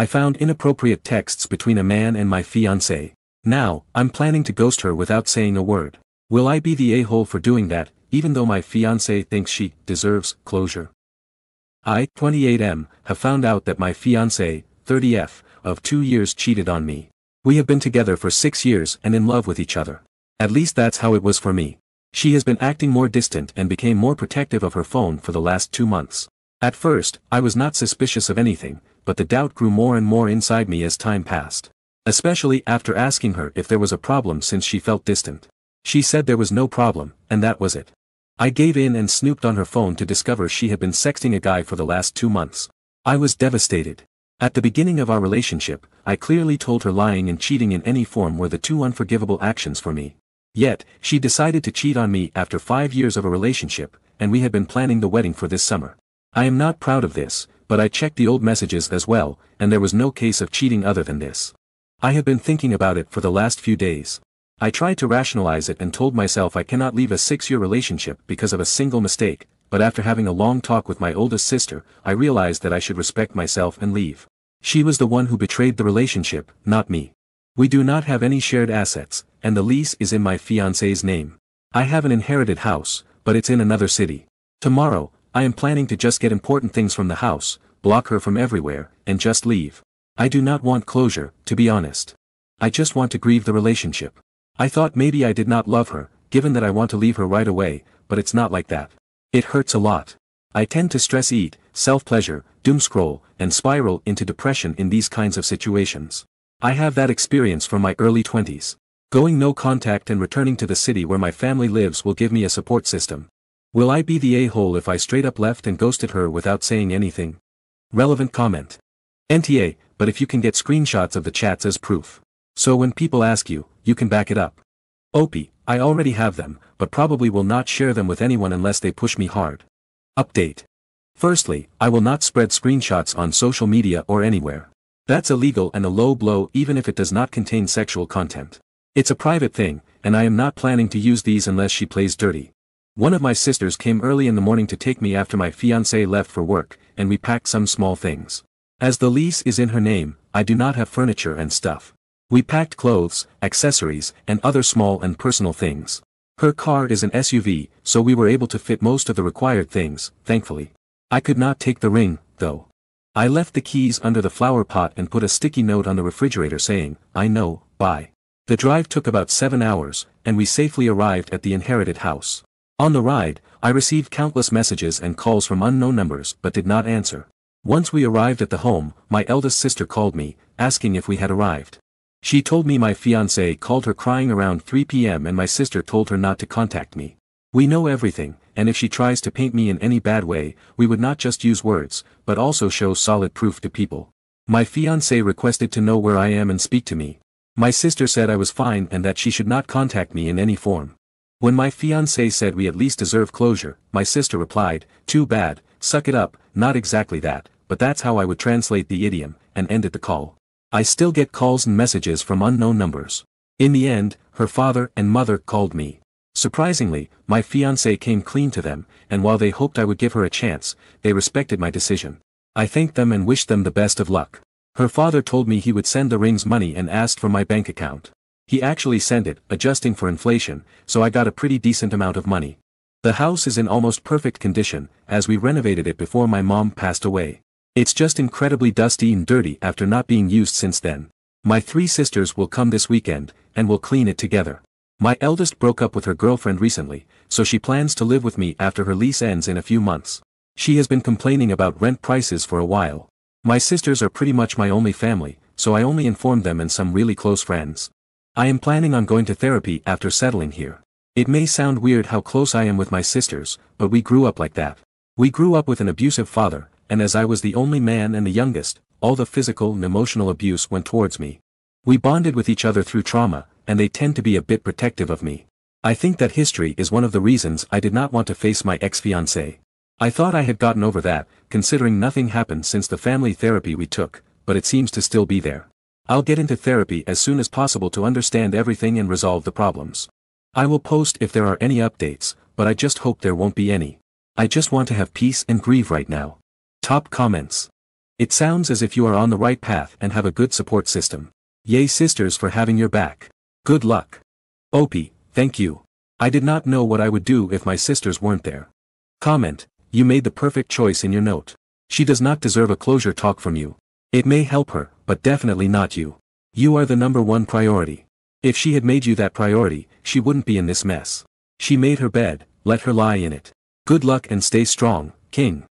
I found inappropriate texts between a man and my fiancée. Now, I'm planning to ghost her without saying a word. Will I be the a-hole for doing that, even though my fiancée thinks she deserves closure? I, 28M, have found out that my fiancée, 30F, of two years cheated on me. We have been together for six years and in love with each other. At least that's how it was for me. She has been acting more distant and became more protective of her phone for the last two months. At first, I was not suspicious of anything, but the doubt grew more and more inside me as time passed. Especially after asking her if there was a problem since she felt distant. She said there was no problem, and that was it. I gave in and snooped on her phone to discover she had been sexting a guy for the last two months. I was devastated. At the beginning of our relationship, I clearly told her lying and cheating in any form were the two unforgivable actions for me. Yet, she decided to cheat on me after five years of a relationship, and we had been planning the wedding for this summer. I am not proud of this, but I checked the old messages as well, and there was no case of cheating other than this. I have been thinking about it for the last few days. I tried to rationalize it and told myself I cannot leave a six-year relationship because of a single mistake, but after having a long talk with my oldest sister, I realized that I should respect myself and leave. She was the one who betrayed the relationship, not me. We do not have any shared assets, and the lease is in my fiancé's name. I have an inherited house, but it's in another city. Tomorrow, I am planning to just get important things from the house, block her from everywhere, and just leave. I do not want closure, to be honest. I just want to grieve the relationship. I thought maybe I did not love her, given that I want to leave her right away, but it's not like that. It hurts a lot. I tend to stress eat, self-pleasure, doom scroll, and spiral into depression in these kinds of situations. I have that experience from my early 20s. Going no contact and returning to the city where my family lives will give me a support system. Will I be the a-hole if I straight up left and ghosted her without saying anything? Relevant comment. NTA, but if you can get screenshots of the chats as proof. So when people ask you, you can back it up. OP, I already have them, but probably will not share them with anyone unless they push me hard. Update. Firstly, I will not spread screenshots on social media or anywhere. That's illegal and a low blow even if it does not contain sexual content. It's a private thing, and I am not planning to use these unless she plays dirty. One of my sisters came early in the morning to take me after my fiancé left for work, and we packed some small things. As the lease is in her name, I do not have furniture and stuff. We packed clothes, accessories, and other small and personal things. Her car is an SUV, so we were able to fit most of the required things, thankfully. I could not take the ring, though. I left the keys under the flower pot and put a sticky note on the refrigerator saying, I know, bye. The drive took about seven hours, and we safely arrived at the inherited house. On the ride, I received countless messages and calls from unknown numbers but did not answer. Once we arrived at the home, my eldest sister called me, asking if we had arrived. She told me my fiancé called her crying around 3 p.m. and my sister told her not to contact me. We know everything, and if she tries to paint me in any bad way, we would not just use words, but also show solid proof to people. My fiancé requested to know where I am and speak to me. My sister said I was fine and that she should not contact me in any form. When my fiancé said we at least deserve closure, my sister replied, too bad, suck it up, not exactly that, but that's how I would translate the idiom, and ended the call. I still get calls and messages from unknown numbers. In the end, her father and mother called me. Surprisingly, my fiancé came clean to them, and while they hoped I would give her a chance, they respected my decision. I thanked them and wished them the best of luck. Her father told me he would send the rings money and asked for my bank account. He actually sent it, adjusting for inflation, so I got a pretty decent amount of money. The house is in almost perfect condition, as we renovated it before my mom passed away. It's just incredibly dusty and dirty after not being used since then. My three sisters will come this weekend, and we'll clean it together. My eldest broke up with her girlfriend recently, so she plans to live with me after her lease ends in a few months. She has been complaining about rent prices for a while. My sisters are pretty much my only family, so I only informed them and some really close friends. I am planning on going to therapy after settling here. It may sound weird how close I am with my sisters, but we grew up like that. We grew up with an abusive father, and as I was the only man and the youngest, all the physical and emotional abuse went towards me. We bonded with each other through trauma, and they tend to be a bit protective of me. I think that history is one of the reasons I did not want to face my ex-fiancée. I thought I had gotten over that, considering nothing happened since the family therapy we took, but it seems to still be there. I'll get into therapy as soon as possible to understand everything and resolve the problems. I will post if there are any updates, but I just hope there won't be any. I just want to have peace and grieve right now. Top comments. It sounds as if you are on the right path and have a good support system. Yay sisters for having your back. Good luck. OP, thank you. I did not know what I would do if my sisters weren't there. Comment, you made the perfect choice in your note. She does not deserve a closure talk from you. It may help her, but definitely not you. You are the number one priority. If she had made you that priority, she wouldn't be in this mess. She made her bed, let her lie in it. Good luck and stay strong, King.